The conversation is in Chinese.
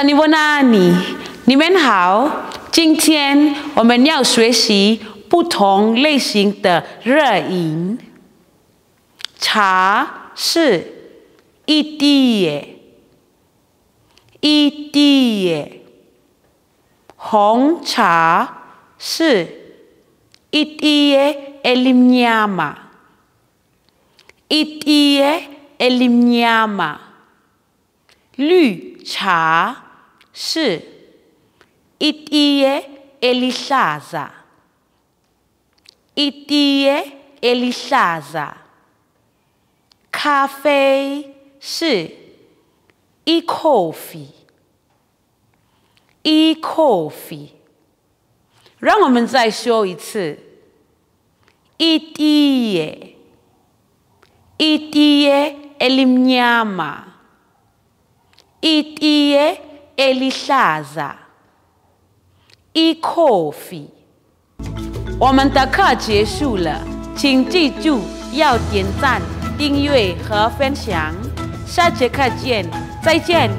萨尼沃纳尼，你们好。今天我们要学习不同类型的热饮。茶是一滴耶，一滴耶。红茶是一滴耶，艾林尼亚玛，一滴耶，艾林尼亚玛。绿茶是一滴耶，艾丽莎莎，一滴耶，艾丽莎莎。咖啡是一 coffee，一 coffee。让我们再说一次，一滴耶，一 Elishaza, Ikoifi。我们的课结束了，请记住要点赞。订阅和分享，下节课见，再见。